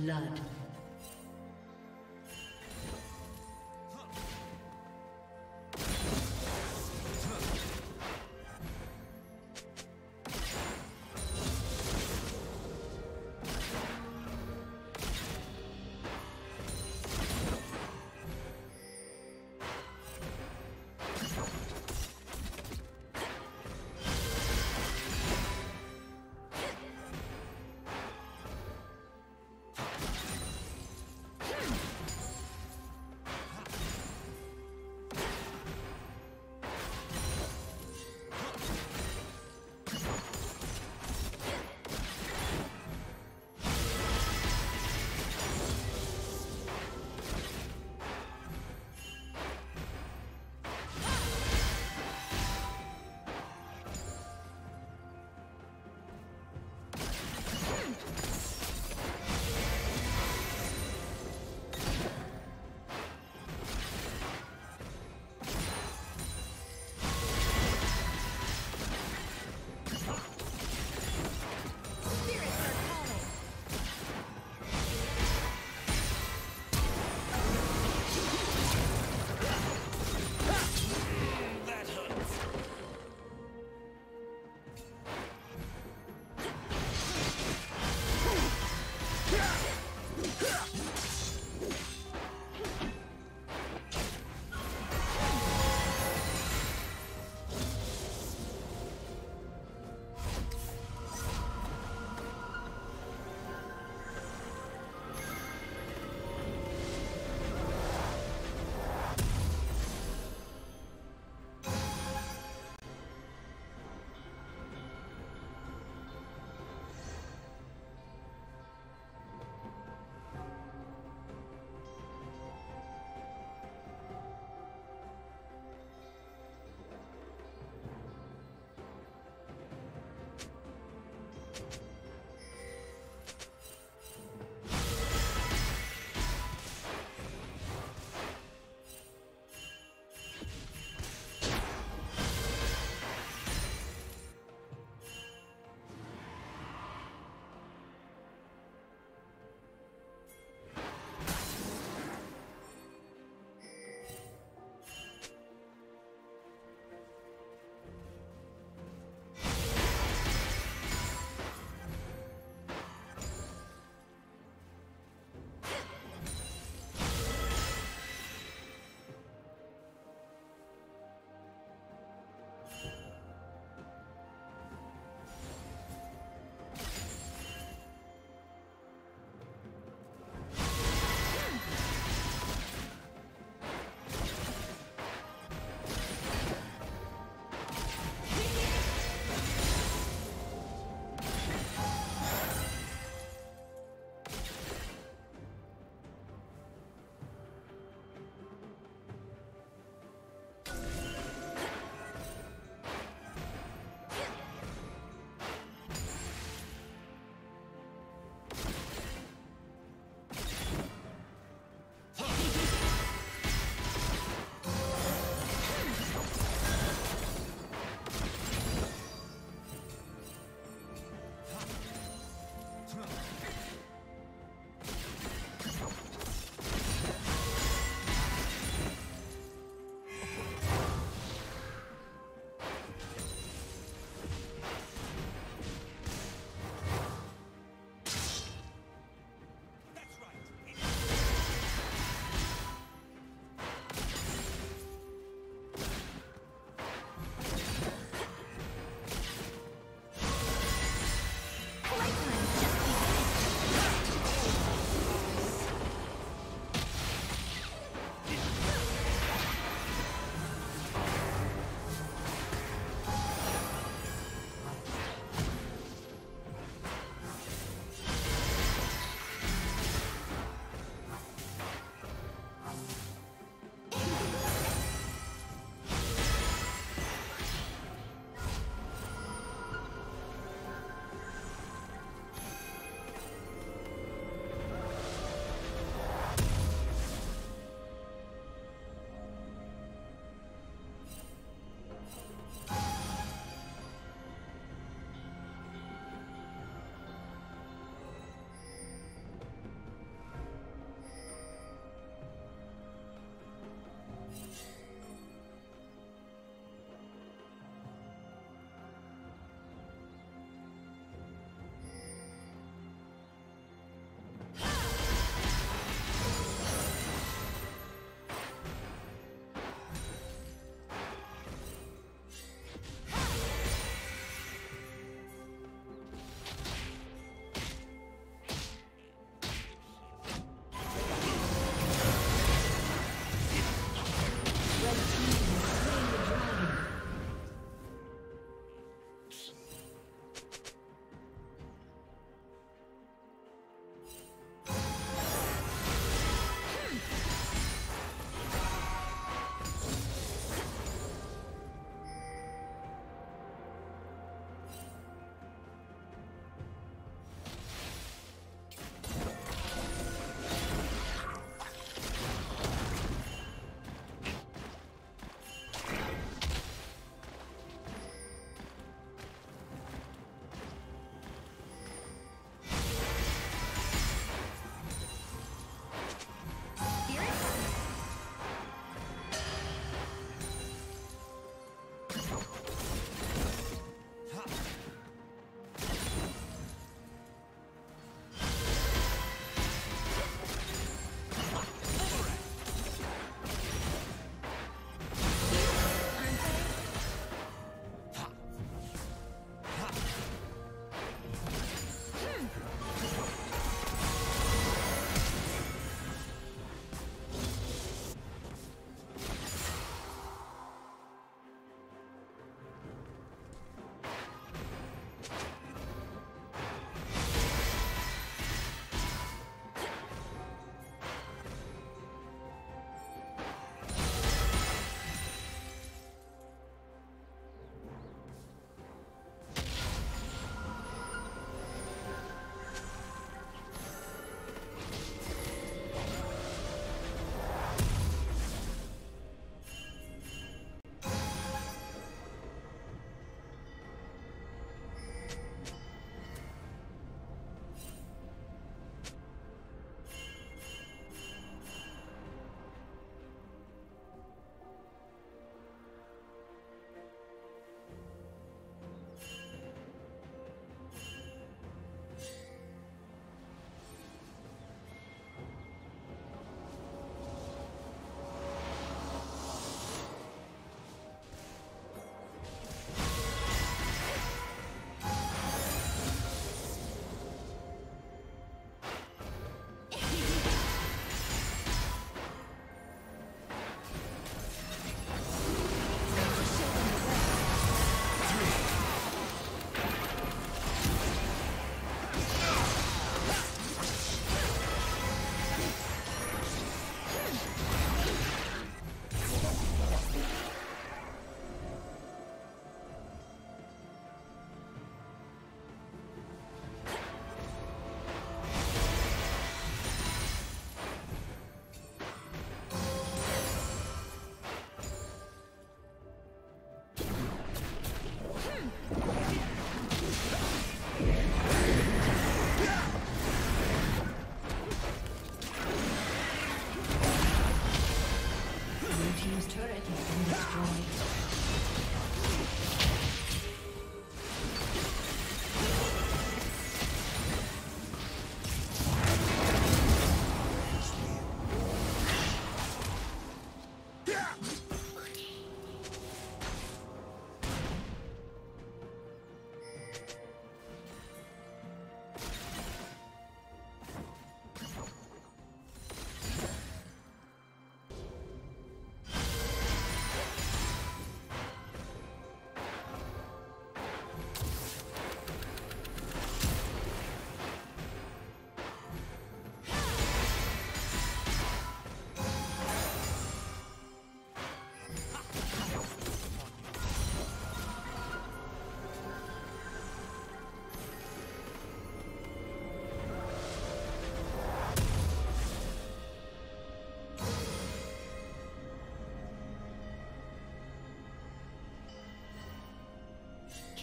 Blood.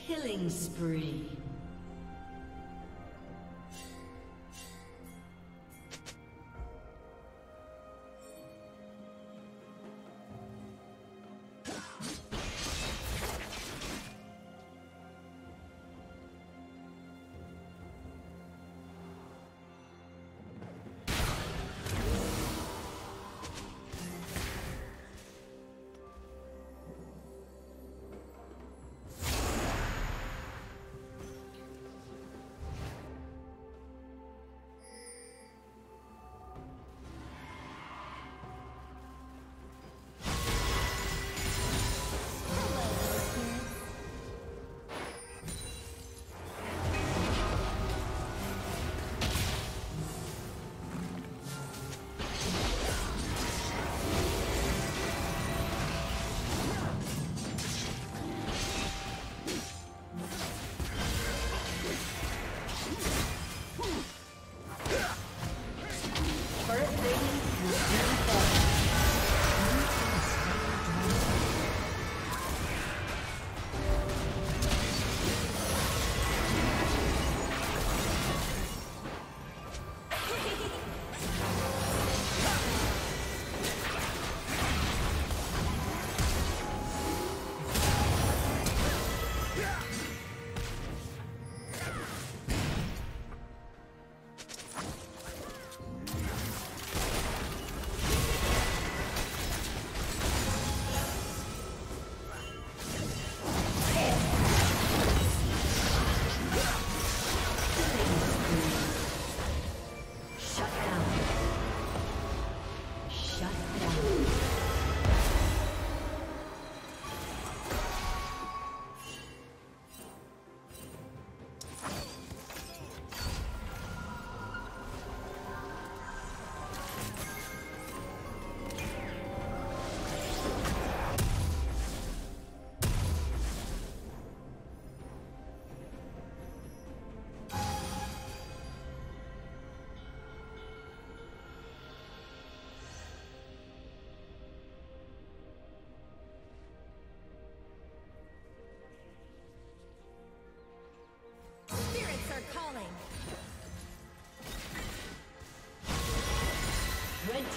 Killing spree.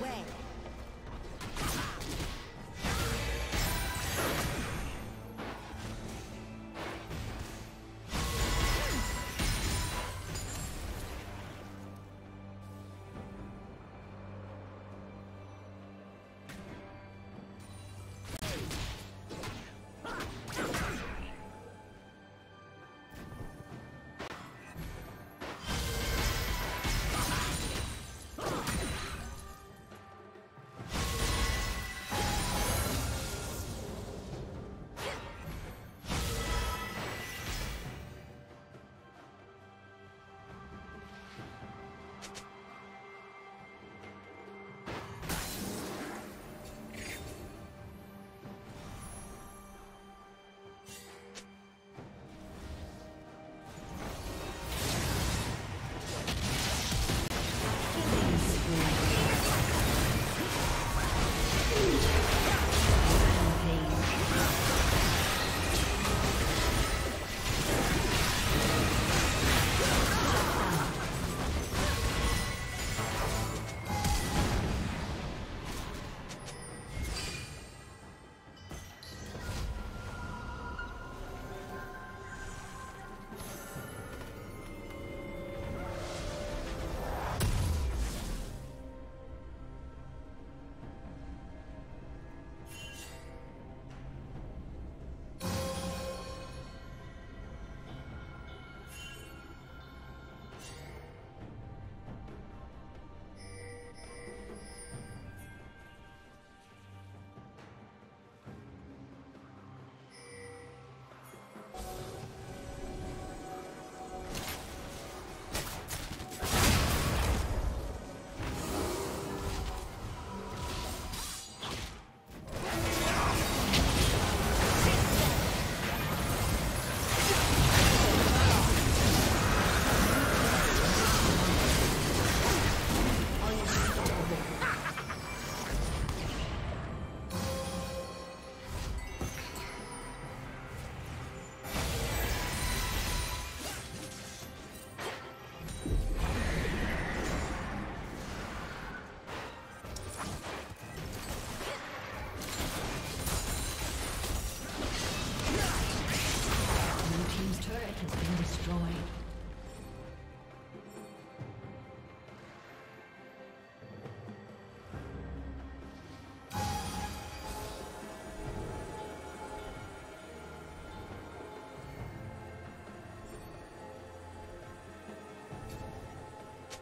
the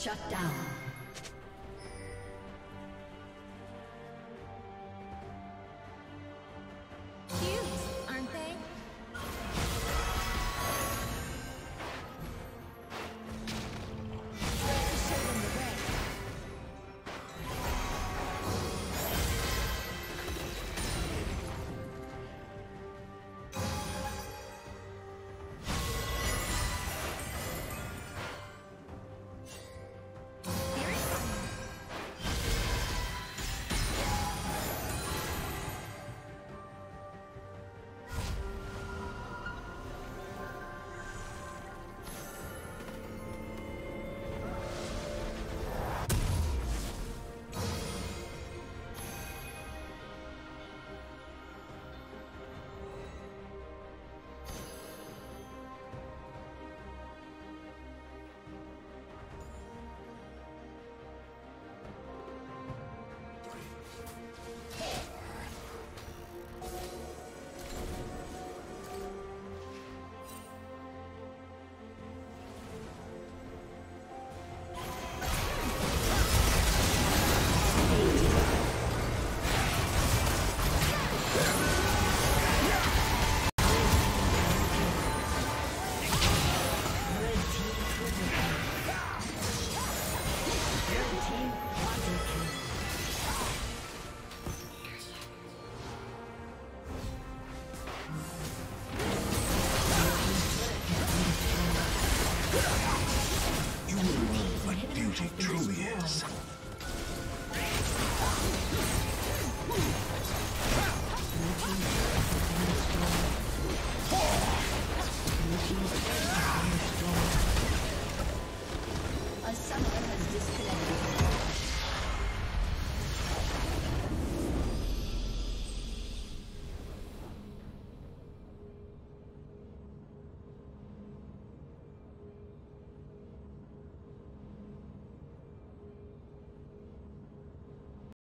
Shut down.